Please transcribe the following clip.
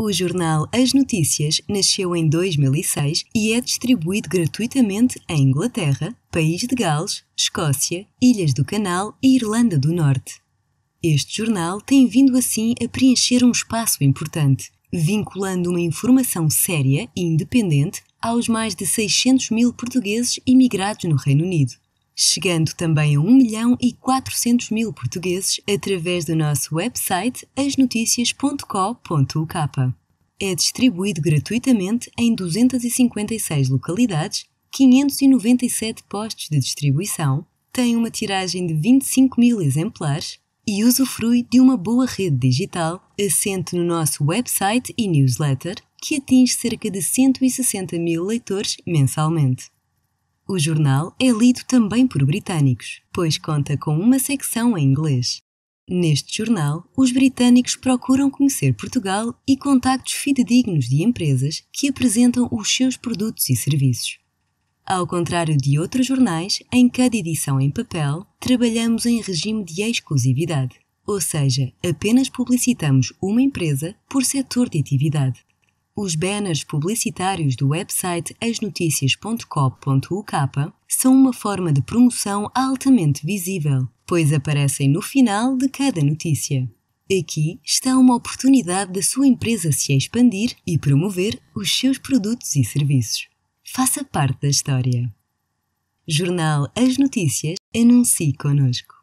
O jornal As Notícias nasceu em 2006 e é distribuído gratuitamente em Inglaterra, País de Gales, Escócia, Ilhas do Canal e Irlanda do Norte. Este jornal tem vindo assim a preencher um espaço importante, vinculando uma informação séria e independente aos mais de 600 mil portugueses imigrados no Reino Unido chegando também a 1 milhão e 400 mil portugueses através do nosso website asnoticias.co.uk. É distribuído gratuitamente em 256 localidades, 597 postos de distribuição, tem uma tiragem de 25 mil exemplares e usufrui de uma boa rede digital assente no nosso website e newsletter, que atinge cerca de 160 mil leitores mensalmente. O jornal é lido também por britânicos, pois conta com uma secção em inglês. Neste jornal, os britânicos procuram conhecer Portugal e contactos fidedignos de empresas que apresentam os seus produtos e serviços. Ao contrário de outros jornais, em cada edição em papel, trabalhamos em regime de exclusividade, ou seja, apenas publicitamos uma empresa por setor de atividade. Os banners publicitários do website asnoticias.com.uk são uma forma de promoção altamente visível, pois aparecem no final de cada notícia. Aqui está uma oportunidade da sua empresa se expandir e promover os seus produtos e serviços. Faça parte da história. Jornal As Notícias, anuncie conosco.